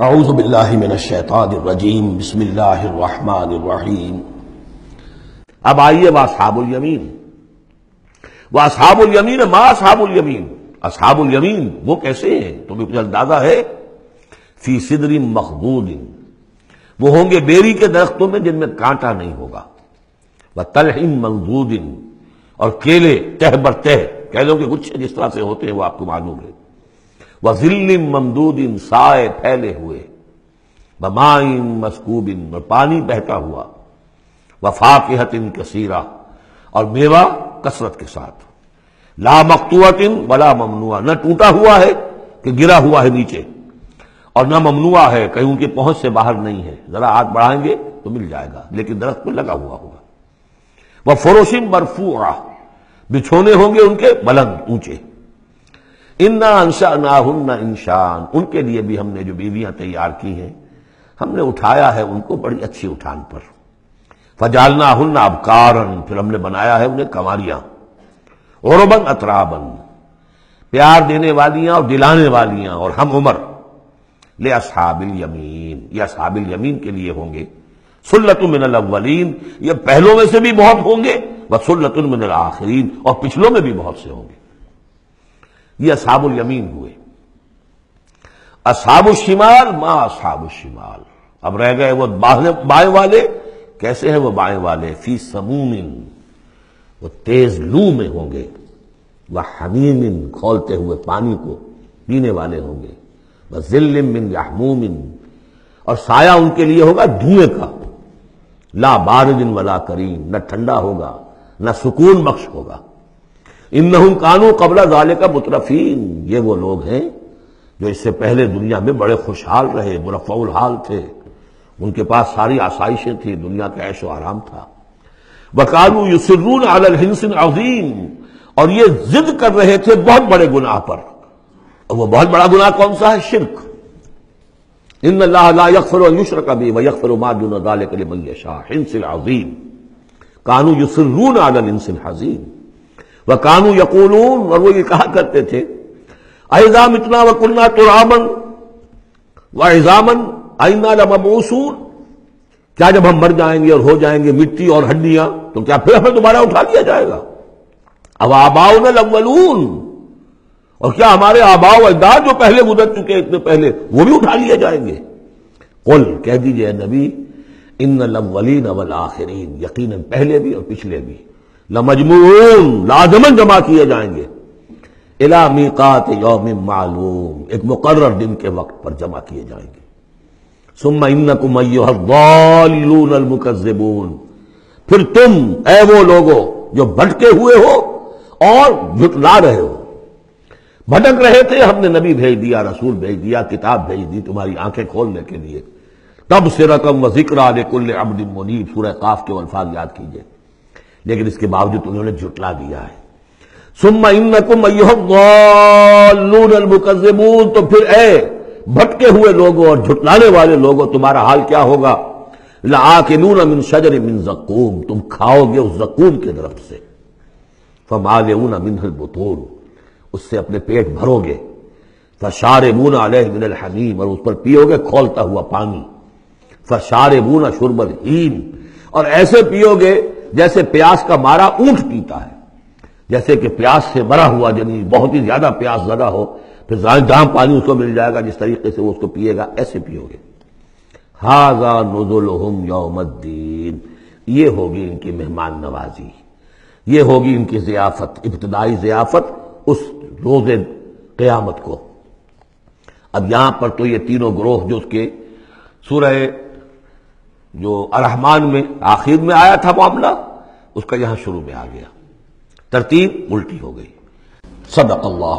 आउज़बिल्लिमिनशैतानरजीम बिस्मिल्लाहिर्रहमानिर्रहीम अब आइए वासाबुल यमीन। वासाबुल यमीन मा साबुल यमीन। असहाबुल यमीन, वो कैसे हैं? तुम्हें कुछ अंदाज़ा है? फ़ी सिदरी मखदूदिन। वो होंगे बेरी के दरख्तों में जिनमें कांटा नहीं होगा। व तलहिम मंजूदिन और केले, तह बर तह। केलों के गुच्छे जिस तरह से होते हैं, वो आपको मालूम है। वजिल्लिम ममदूदिन साए फैले हुए बमाइन मस्कूबिन और पानी बहता हुआ वफाकिहतिन कसीरा और मेवा कसरत के साथ। ला मकतुआतिन बला ममनुआ। न टूटा हुआ है कि गिरा हुआ है नीचे, और न ममनुआ है, कहीं उनकी पहुँच से बाहर नहीं है। जरा हाथ बढ़ाएँगे तो मिल जाएगा, लेकिन दरख्त पर लगा हुआ होगा। वह फरोशिम बरफूआ बिछोने होंगे उनके बुलंद ऊँचे। इन्ना अंशा ना हन्ना इंशान। उनके लिए भी हमने जो बीवियाँ तैयार की हैं, हमने उठाया है उनको बड़ी अच्छी उठान पर। फजालना हन्ना अबकारन, फिर हमने बनाया है उन्हें कमारियाँ। औरबन अतराबन, प्यार देने वालियाँ और दिलाने वालियाँ, और हम उमर। ले असहाबिल यमीन, ये असहाबिल यमीन के लिए होंगे। अव्वलीन, ये पहलों में से भी बहुत होंगे व सुल्लतुमिन आखिरीन, और पिछलों में भी बहुत से होंगे। ये असाबुल यमीन हुए। असाबुल शिमाल, माँ असाबुल शिमाल। अब रह गए वो बाएँ वाले। कैसे हैं वो बाएँ वाले? फ़ी समूमिन। वो तेज लू में होंगे। वह हमीमिन, खोलते हुए पानी को पीने वाले होंगे। वह जिल्लिम मिन यहमूमिन। और साया उनके लिए होगा धुएँ का। ला बारदिन वला करीम। न ठंडा होगा, न सुकून बख्श होगा। इन नहुम कानू कबला जाले का मुतरफीन। ये वो लोग हैं जो इससे पहले दुनिया में बड़े खुशहाल रहे, मुरफ़ुल हाल थे। उनके पास सारी आसाइशें थी, दुनिया का ऐशो आराम था। वकालू युसरून आल हिंसन अजीम। और ये जिद कर रहे थे बहुत बड़े गुनाह पर। और वह बहुत बड़ा गुनाह कौन सा है? शिरक। इन यकफर कभी व यकफर मादून दाल कल अजीम। कानू युसरून हिंसिन वह कानू यकूलून, और वो ये कहा करते थे अजाम इतना व कुन्ना तुरामन, व एजामन आइना लमसून क्या जब हम मर जाएँगे और हो जाएँगे मिट्टी और हड्डियाँ तो क्या फिर हमें दोबारा उठा लिया जाएगा? अब आबाओ न लवलून। और क्या हमारे आबाओ अजदाद जो पहले गुजर चुके इतने पहले, वो भी उठा लिए जाएँगे? कुल कह दीजिए नबी इन लवलीन अवल आखिरीन यकीन पहले भी और पिछले भी। लमजमून लाजमन जमा किए जाएँगे। इला मीकात यौम मालूम, एक मुकर्र दिन के वक्त पर जमा किए जाएँगे। सुम्मा इन कुमैलून मुकजबून फिर तुम ए वो लोगो, जो भटके हुए हो और झुटला रहे हो। भटक रहे थे, हमने नबी भेज दिया, रसूल भेज दिया, किताब भेज दी तुम्हारी आँखें खोलने के लिए। तब से रकम व ज़िक्र कुल्ल अब्दिन मुनीब, सूरह काफ के अल्फाज याद कीजिए। लेकिन इसके बावजूद उन्होंने जुटला दिया है। सुम्मा इन कुमैलमुकजबून तो फिर, ए, भटके हुए लोगों और झुटलाने वाले लोगों, तुम्हारा हाल क्या होगा? लाकिलून मिन शजर मिन जकूम तुम खाओगे उस जकूम के दरख्त से। फमालून मिनहल बुतून। उससे अपने पेट भरोगे। फशार बूना मिनल हमीम। और उस पर पियोगे खोलता हुआ पानी। फशार बूना शुरबल हीन और ऐसे पियोगे जैसे प्यास का मारा ऊँट पीता है। जैसे कि प्यास से मरा हुआ जनी बहुत ही ज़्यादा प्यास ज़्यादा हो, फिर जहाँ पानी उसको मिल जाएगा जिस तरीके से वो उसको पिएगा, ऐसे पियोगे। हाजा नजुलहम यौमद्दीन। ये होगी इनकी मेहमान नवाजी। ये होगी इनकी जियाफत, इब्तदाई जियाफत उस रोज क्यामत को। अब यहाँ पर तो ये तीनों ग्रोह जो उसके, सूरह जो अरहमान में, आखिर में आया था मामला, उसका यहाँ शुरू में आ गया। तरतीब उल्टी हो गई। सदक अल्लाह